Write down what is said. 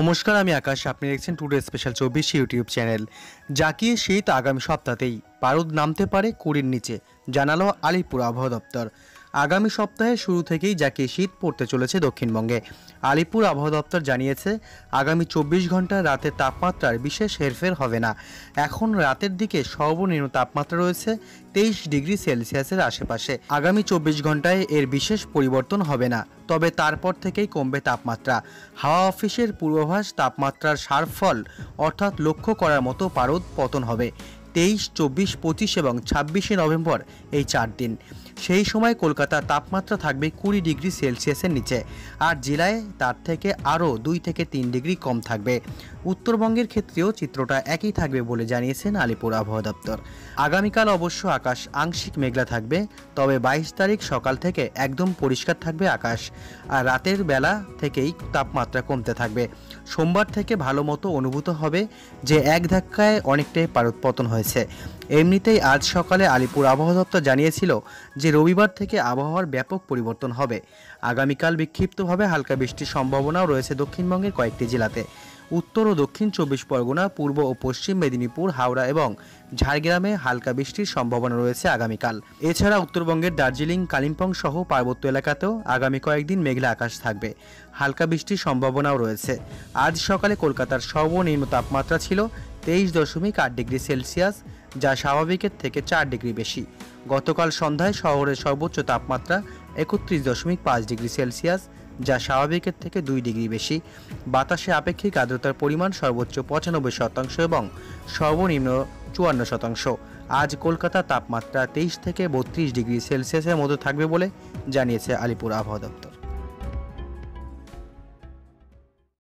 নমস্কার, আমি আকাশ। আপনি দেখছেন টুডে স্পেশাল চব্বিশ ইউটিউব চ্যানেল। জাকিয়ে শীত আগামী সপ্তাহতেই পারদ নামতে পারে কুড়ির নিচে, জানালো আলিপুর আবহাওয়া দপ্তর। আগামী সপ্তাহে শুরু থেকেই জাকিয়ে শীত পড়তে চলেছে দক্ষিণবঙ্গে। আলিপুর আবহাওয়া দপ্তর জানিয়েছে, আগামী চব্বিশ ঘণ্টা রাতের তাপমাত্রার বিশেষ হেরফের হবে না। এখন রাতের দিকে সর্বনিম্ন তাপমাত্রা রয়েছে তেইশ ডিগ্রি সেলসিয়াসের আশেপাশে। আগামী চব্বিশ ঘন্টায় এর বিশেষ পরিবর্তন হবে না, তবে তারপর থেকেই কমবে তাপমাত্রা। হাওয়া অফিসের পূর্বাভাস তাপমাত্রার সারফল অর্থাৎ লক্ষ্য করার মতো পারদ পতন হবে। তেইশ, চব্বিশ, পঁচিশ এবং ছাব্বিশে নভেম্বর এই চার দিন। সেই সময় কলকাতার তাপমাত্রা থাকবে কুড়ি ডিগ্রি সেলসিয়াসের নিচে আর জেলায় তার থেকে আরও দুই থেকে তিন ডিগ্রি কম থাকবে। উত্তরবঙ্গের ক্ষেত্রেও চিত্রটা একই থাকবে বলে জানিয়েছেন আলিপুর আবহাওয়া দপ্তর। আগামীকাল অবশ্য আকাশ আংশিক মেঘলা থাকবে, তবে বাইশ তারিখ সকাল থেকে একদম পরিষ্কার থাকবে আকাশ আর রাতের বেলা থেকেই তাপমাত্রা কমতে থাকবে। সোমবার থেকে ভালো মতো অনুভূত হবে, যে এক ধাক্কায় অনেকটাই পারোৎপতন হয়েছে। এমনিতেই আজ সকালে আলিপুর আবহাওয়া দপ্তর জানিয়েছিল যে রবিবার থেকে আবহাওয়ার ব্যাপক পরিবর্তন হবে। আগামীকাল বিক্ষিপ্তভাবে হালকা বৃষ্টির সম্ভাবনাও রয়েছে দক্ষিণবঙ্গের কয়েকটি জেলাতে। উত্তর ও দক্ষিণ চব্বিশ পরগনা, পূর্ব ও পশ্চিম মেদিনীপুর, হাওড়া এবং ঝাড়গ্রামে হালকা বৃষ্টির সম্ভাবনা রয়েছে আগামীকাল। এছাড়া উত্তরবঙ্গের দার্জিলিং, কালিম্পং সহ পার্বত্য এলাকাতেও আগামী কয়েকদিন মেঘলা আকাশ থাকবে। হালকা বৃষ্টির সম্ভাবনাও রয়েছে। আজ সকালে কলকাতার সর্বনিম্ন তাপমাত্রা ছিল তেইশ দশমিক আট ডিগ্রি সেলসিয়াস, যা স্বাভাবিকের থেকে চার ডিগ্রি বেশি। গতকাল সন্ধ্যায় শহরের সর্বোচ্চ তাপমাত্রা একত্রিশ দশমিক পাঁচ ডিগ্রি সেলসিয়াস, যা স্বাভাবিকের থেকে দুই ডিগ্রি বেশি। বাতাসে আপেক্ষিক আর্দ্রতার পরিমাণ সর্বোচ্চ পঁচানব্বই শতাংশ এবং সর্বনিম্ন চুয়ান্ন শতাংশ। আজ কলকাতার তাপমাত্রা তেইশ থেকে বত্রিশ ডিগ্রি সেলসিয়াসের মধ্যে থাকবে বলে জানিয়েছে আলিপুর আবহাওয়া দপ্তর।